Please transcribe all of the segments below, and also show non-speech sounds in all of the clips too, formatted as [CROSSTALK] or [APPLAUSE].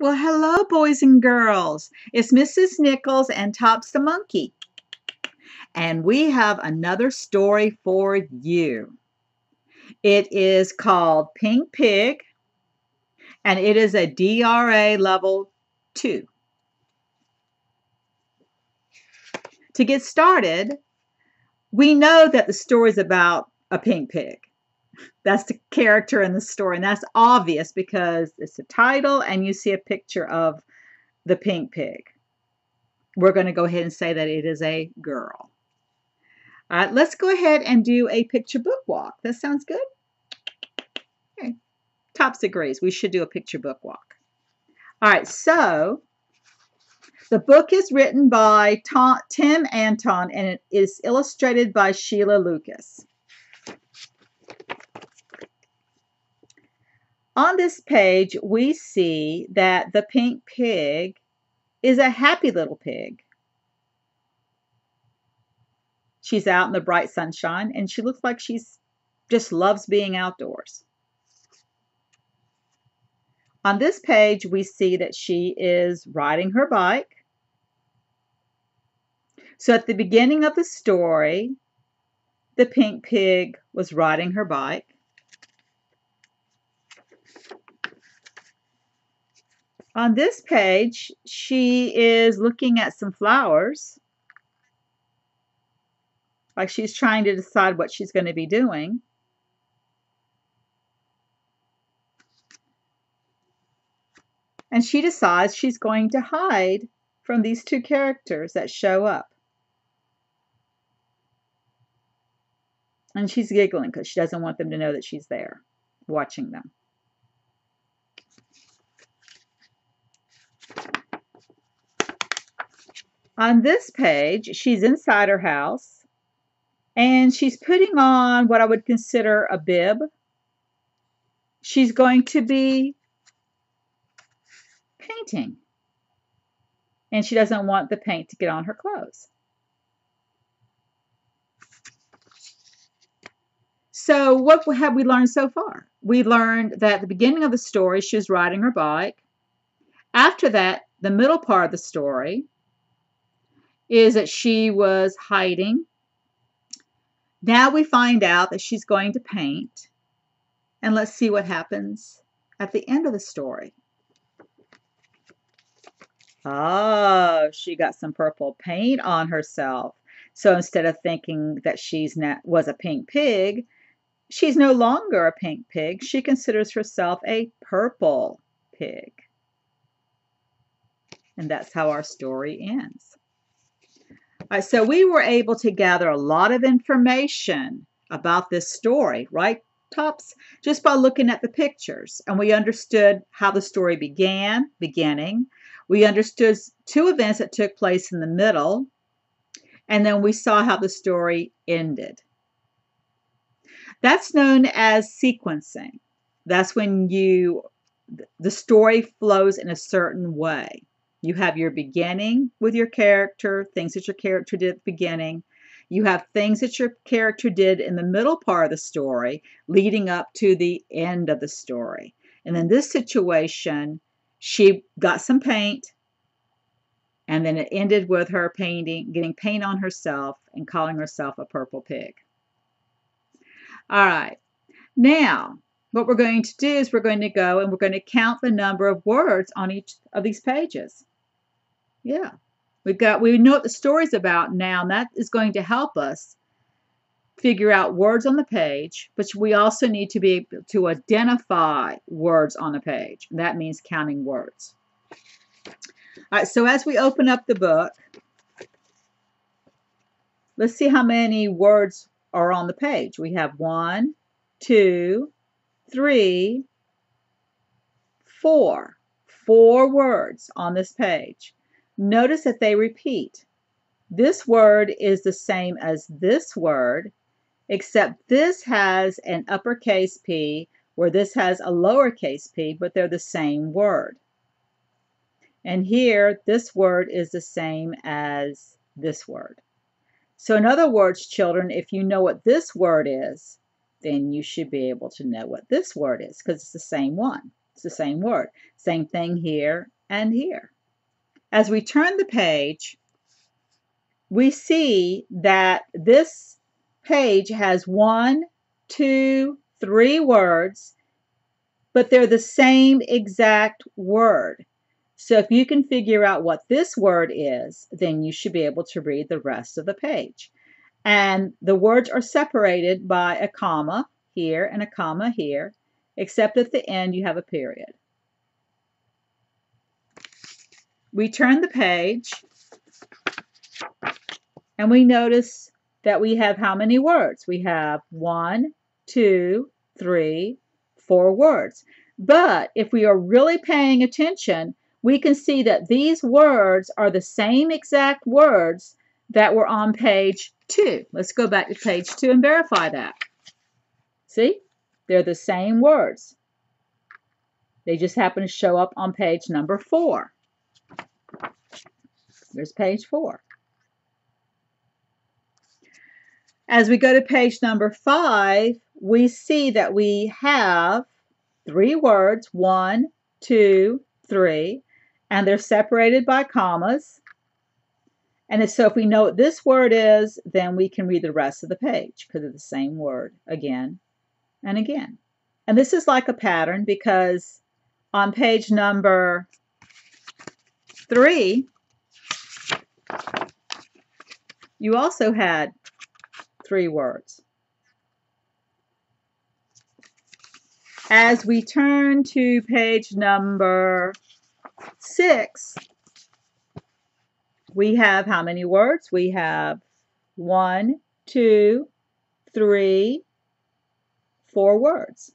Well, hello, boys and girls. It's Mrs. Nichols and Tops the Monkey. And we have another story for you. It is called Pink Pig, and it is a DRA level 2. To get started, we know that the story is about a pink pig. That's the character in the story. And that's obvious because it's a title and you see a picture of the pink pig. We're going to go ahead and say that it is a girl. All right, let's go ahead and do a picture book walk. That sounds good? Okay. Tops agrees. We should do a picture book walk. All right, so the book is written by Tim Anton and it is illustrated by Sheila Lucas. On this page, we see that the pink pig is a happy little pig. She's out in the bright sunshine and she looks like she's just loves being outdoors. On this page, we see that she is riding her bike. So at the beginning of the story, the pink pig was riding her bike. On this page, she is looking at some flowers. Like she's trying to decide what she's going to be doing. And she decides she's going to hide from these two characters that show up. And she's giggling because she doesn't want them to know that she's there watching them. On this page, she's inside her house and she's putting on what I would consider a bib. She's going to be painting and she doesn't want the paint to get on her clothes. So what have we learned so far? We learned that at the beginning of the story, she was riding her bike. After that, the middle part of the story, is that she was hiding. Now we find out that she's going to paint. And let's see what happens at the end of the story. Oh, she got some purple paint on herself. So instead of thinking that she's not, was a pink pig, she's no longer a pink pig. She considers herself a purple pig. And that's how our story ends. So we were able to gather a lot of information about this story, right, Tops? Just by looking at the pictures. And we understood how the story began, beginning. We understood two events that took place in the middle. And then we saw how the story ended. That's known as sequencing. That's when you the story flows in a certain way. You have your beginning with your character, things that your character did at the beginning. You have things that your character did in the middle part of the story, leading up to the end of the story. And in this situation, she got some paint, and then it ended with her painting, getting paint on herself and calling herself a purple pig. All right. Now, what we're going to do is we're going to go and we're going to count the number of words on each of these pages. Yeah. We've got, we know what the story's about now, and that is going to help us figure out words on the page, but we also need to be able to identify words on the page. That means counting words. All right, so as we open up the book, let's see how many words are on the page. We have one, two, three, four. Four words on this page. Notice that they repeat. This word is the same as this word, except this has an uppercase P where this has a lowercase p, but they're the same word. And here, this word is the same as this word. So in other words, children, if you know what this word is, then you should be able to know what this word is because it's the same one. It's the same word. Same thing here and here. As we turn the page, we see that this page has one, two, three words, but they're the same exact word. So if you can figure out what this word is, then you should be able to read the rest of the page. And the words are separated by a comma here and a comma here, except at the end you have a period. We turn the page and we notice that we have how many words? We have one, two, three, four words. But if we are really paying attention, we can see that these words are the same exact words that were on page 2. Let's go back to page 2 and verify that. See? They're the same words. They just happen to show up on page number 4. There's page 4. As we go to page number 5, we see that we have three words, one, two, three, and they're separated by commas. And so if we know what this word is, then we can read the rest of the page because it's the same word again and again. And this is like a pattern because on page number three, you also had three words. As we turn to page number six, we have how many words? We have one, two, three, four words.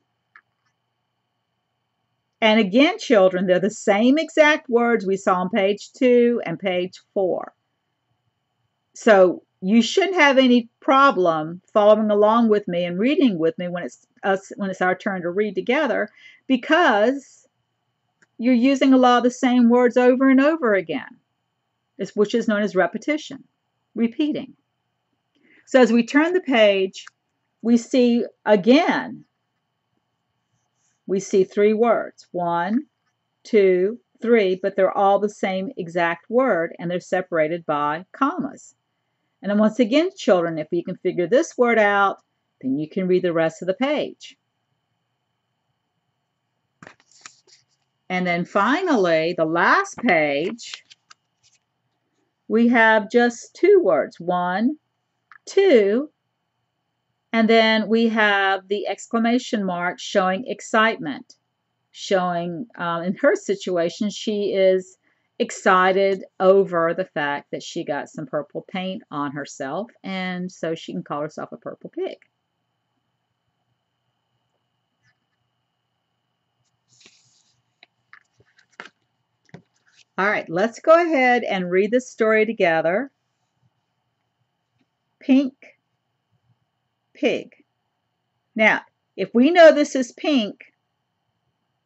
And again, children, they're the same exact words we saw on page two and page four. So you shouldn't have any problem following along with me and reading with me when it's us when it's our turn to read together because you're using a lot of the same words over and over again, It's, which is known as repetition, repeating. So as we turn the page, we see again, we see three words. One, two, three, but they're all the same exact word and they're separated by commas. And then once again, children, if you can figure this word out, then you can read the rest of the page. And then finally, the last page, we have just two words. One, two, and then we have the exclamation mark showing excitement, showing um, in her situation, she is excited over the fact that she got some purple paint on herself, and so she can call herself a purple pig. All right, let's go ahead and read this story together. Pink pig. Now, if we know this is pink,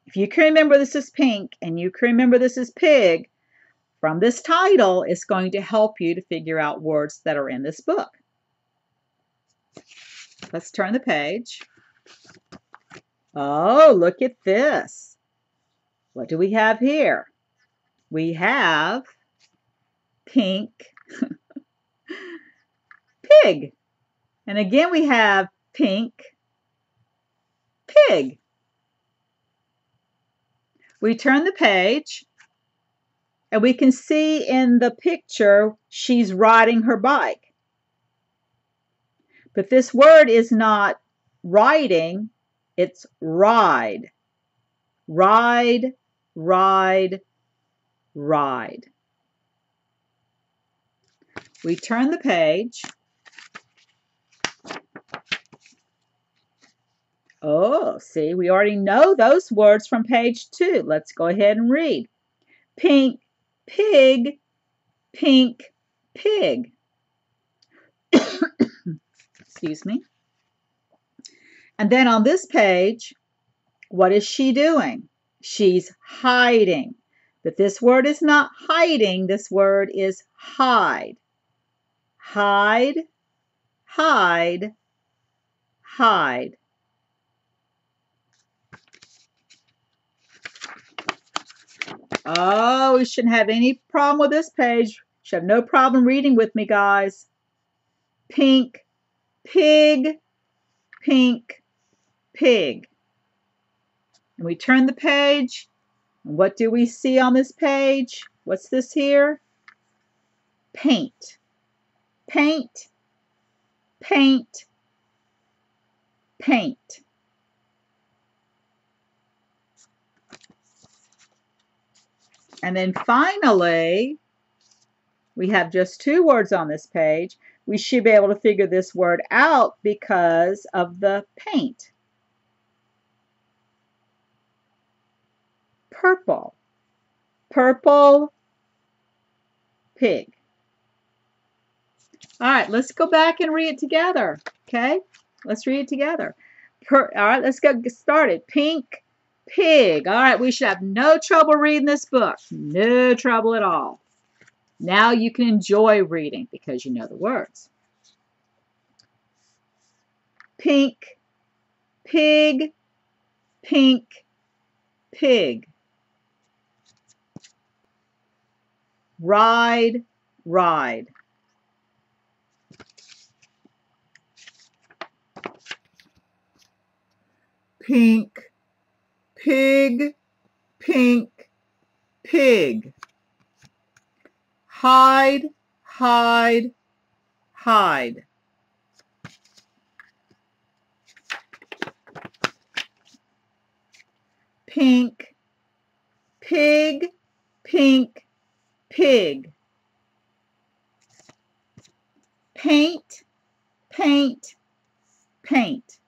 if you can remember this is pink and you can remember this is pig, from this title, it's going to help you to figure out words that are in this book. Let's turn the page. Oh, look at this. What do we have here? we have pink [LAUGHS] pig. And again, we have pink pig. We turn the page and we can see in the picture she's riding her bike. But this word is not riding, it's ride. Ride, ride, ride. We turn the page. Oh, see, we already know those words from page two. Let's go ahead and read. Pink pig, pink pig. [COUGHS] Excuse me. And then on this page, what is she doing? She's hiding. But this word is not hiding, this word is hide. Hide, hide, hide. Oh, we shouldn't have any problem with this page. Should have no problem reading with me, guys. Pink, pig, pink, pig. And we turn the page. And what do we see on this page? What's this here? Paint. Paint, paint, paint. And then finally, we have just two words on this page. We should be able to figure this word out because of the paint. Purple. Purple pig. All right, let's go back and read it together. Okay, let's read it together. Per, all right, let's go get started. Pink pig. All right, we should have no trouble reading this book. No trouble at all. Now you can enjoy reading because you know the words. Pink, pig, pink, pig. Ride, ride. Pink, pig, pink, pig. Hide, hide, hide. Pink, pig, pink, pig. Paint, paint, paint.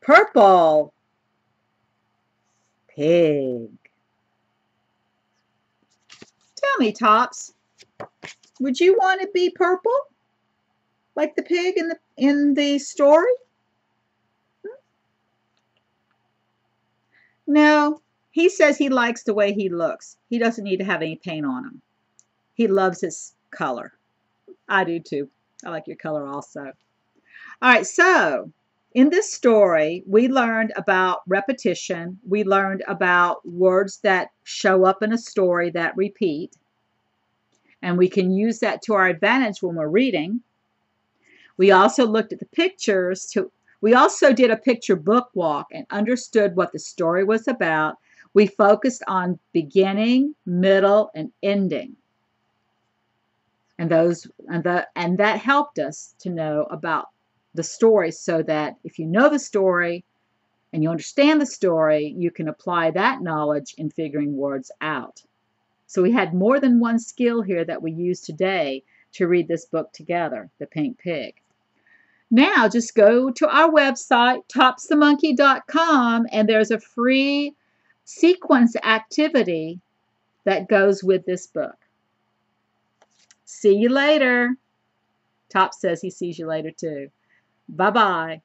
Purple. Pig. Tell me, Tops, would you want to be purple? Like the pig in the in the story? Hmm? No, he says he likes the way he looks. He doesn't need to have any paint on him. He loves his color. I do too. I like your color also. All right, so in this story, we learned about repetition. We learned about words that show up in a story that repeat. And we can use that to our advantage when we're reading. We also looked at the pictures. To, we also did a picture book walk and understood what the story was about. We focused on beginning, middle, and ending. And those and the and that helped us to know about the story so that if you know the story and you understand the story, you can apply that knowledge in figuring words out. So we had more than one skill here that we use today to read this book together, The Pink Pig. Now just go to our website, topsthemonkey.com, and there's a free sequence activity that goes with this book. See you later. Top says he sees you later too. Bye bye.